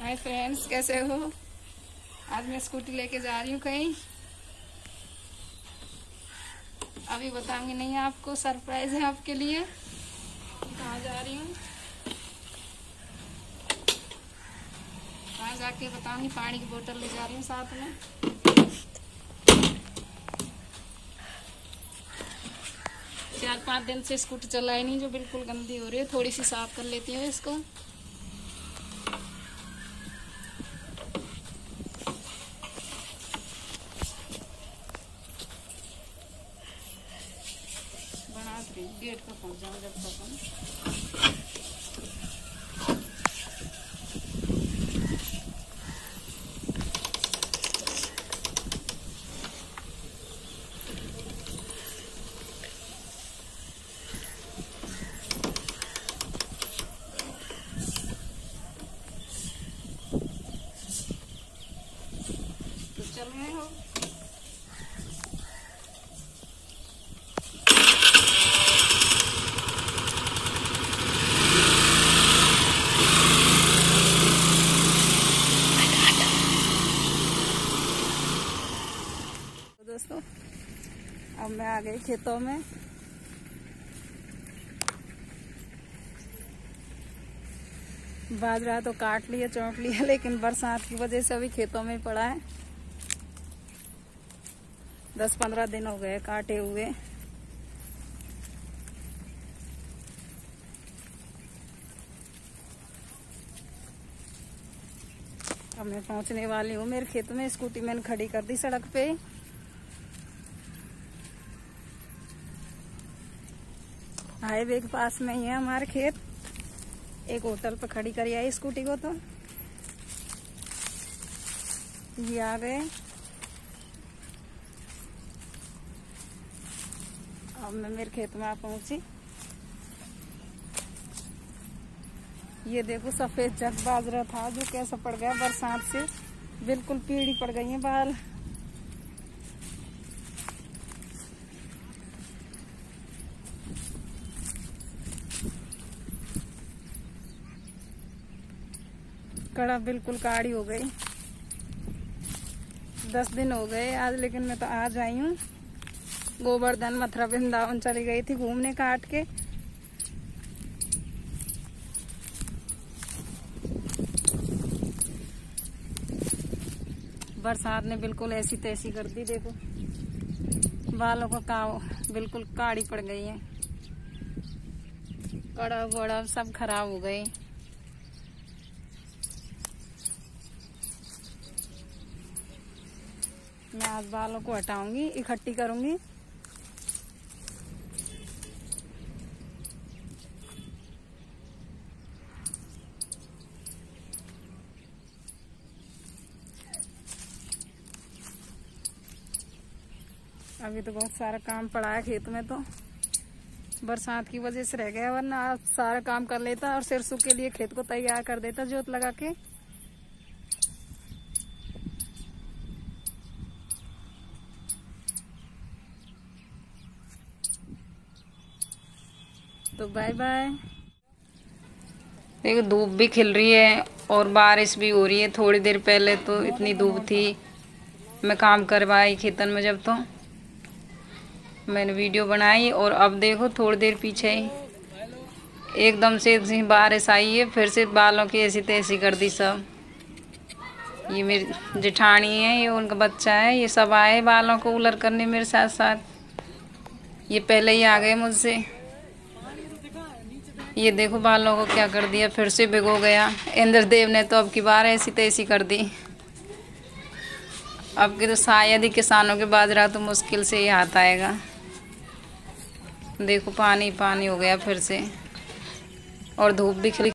Hi friends कैसे हो? आज मैं स्कूटी लेके जा रही हूँ कहीं। अभी बताऊँगी नहीं आपको सरप्राइज़ है आपके लिए। कहाँ जा रही हूँ? कहाँ जाके बताऊँगी, पानी की बोतल ले जा रही हूँ साथ में। चार पाँच दिन से स्कूटी चलाई नहीं, जो बिल्कुल गंदी हो रही है, थोड़ी सी साफ़ कर लेती हूँ इसको। गेट पर पहुँच जाऊँ जब तक हम। तो चल रहे हो? दोस्तों। अब मैं आ गई खेतों में। बाजरा तो काट लिया, चौंक लिया, लेकिन बरसात की वजह से अभी खेतों में पड़ा है। दस पंद्रह दिन हो गए काटे हुए। अब मैं पहुँचने वाली हूँ। मेरे खेत में स्कूटी मैंने खड़ी कर दी सड़क पे। हाईवे के पास में ही है हमारे खेत। एक होटल पर खड़ी करी आई स्कूटी को तो। ये आ गए। अब मैं मेरे खेत में आ पहुँची। ये देखो सफ़ेद जग बाजरा था जो कैसा पड़ गया बरसात से। बिल्कुल पीड़ी पड़ गई है बाल। कड़ा बिल्कुल काड़ी हो गई। दस दिन हो गए आज, लेकिन मैं तो आज आई हूँ। गोवर्धन मथुरा वृंदावन चली गई थी घूमने काट के। बरसात ने बिल्कुल ऐसी तैसी कर दी, देखो। बालों का काव बिल्कुल काड़ी पड़ गई है। कड़ा वड़ा सब खराब हो गए। मैं आज बालों को हटाऊँगी, इकट्ठी करूँगी। अभी तो बहुत सारा काम पड़ा है खेत में तो। बरसात की वजह से रह गया, वरना सारा काम कर लेता और सरसों के लिए खेत को तैयार कर देता जोत लगा के। तो बाय बाय देखो, धूप भी खिल रही है और बारिश भी हो रही है थोड़ी देर पहले तो इतनी धूप थी। मैं काम करवाई खेतन में जब तो। मैंने वीडियो बनाई और अब देखो थोड़ी देर पीछे ही। एकदम से बारिश आई है, फिर से बालों की ऐसी तैसी कर दी सब। ये मेरी जेठानी है, ये उनका बच्चा है, ये सब आए बालों को उलर करने मेरे साथ साथ ये पहले ही आ गए मुझसे। ये देखो बालों को क्या कर दिया, फिर से भिगो गया। इंद्रदेव ने तो अब की बार ऐसी तैसी कर दी। अब की तो शायद ही किसानों के बाजरा तो मुश्किल से ही हाथ आएगा। देखो पानी पानी हो गया फिर से। और धूप भी खिली